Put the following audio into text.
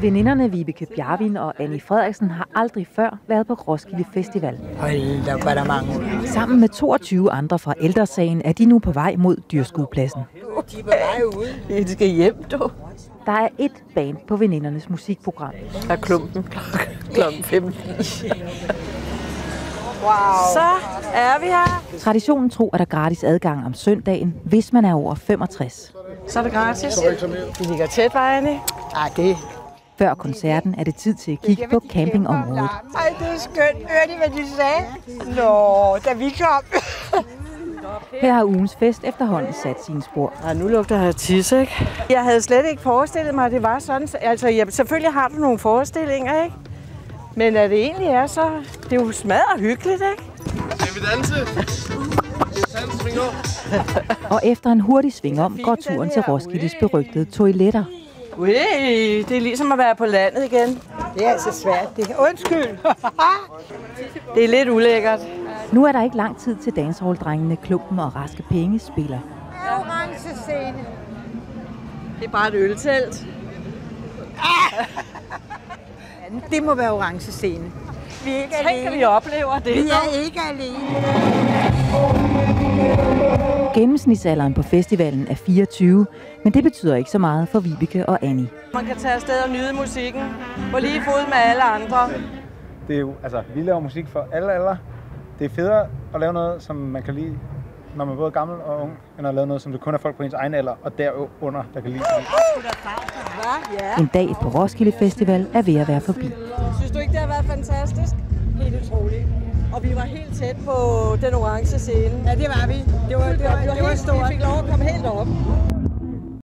Veninderne Vibeke Bjarvin og Annie Frederiksen har aldrig før været på Roskilde Festival. Hold da, var der mange. Sammen med 22 andre fra ældresagen er de nu på vej mod dyrskuepladsen. De var ude. De skal hjem, du. Der er et band på venindernes musikprogram. Der er klumpen klokken 15. Wow. Så er vi her. Traditionen tro er der gratis adgang om søndagen, hvis man er over 65. Så er det gratis. Vi ligger tæt, Vejene. Ej, det, Før koncerten er det tid til at kigge på campingområdet. Ej, det er skønt. Hørte I, hvad de sagde? Nå, da vi kom. Her har ugens fest efterhånden sat sine spor. Ja, nu lugter jeg tisse, ikke? Jeg havde slet ikke forestillet mig, at det var sådan. Altså, ja, selvfølgelig har du nogle forestillinger, ikke? Men at det egentlig er så... Det er jo smadret hyggeligt, ikke? Skal vi danse? Og efter en hurtig sving om, går turen til Roskildes berygtede toiletter. Ui, det er ligesom at være på landet igen. Det er altså svært. Det. Undskyld. Det er lidt ulækkert. Nu er der ikke lang tid til dancehall-drengene, klumpen og raske penge spiller. Orange scene. Det er bare et øltelt. Det må være orange scene. Vi er ikke Tænk, at alene. vi oplever det. Vi er ikke alene. Gennemsnitsalderen på festivalen er 24, men det betyder ikke så meget for Vibeke og Annie. Man kan tage afsted og nyde musikken på lige fod med alle andre. det er jo, altså, vi laver musik for alle aldre. Det er federe at lave noget, som man kan lide, når man er både gammel og ung, end at lave noget, som det kun er folk på ens egen alder, og derunder, der kan lide det. En dag på Roskilde Festival er ved at være forbi. Synes du ikke, det har været fantastisk? Helt utroligt. Og vi var helt tæt på den orange scene. Ja, det var vi. Det var, det var, det var, det var stort. Vi fik lov at komme helt op.